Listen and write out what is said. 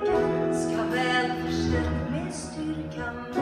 blicken ska väl med styrkan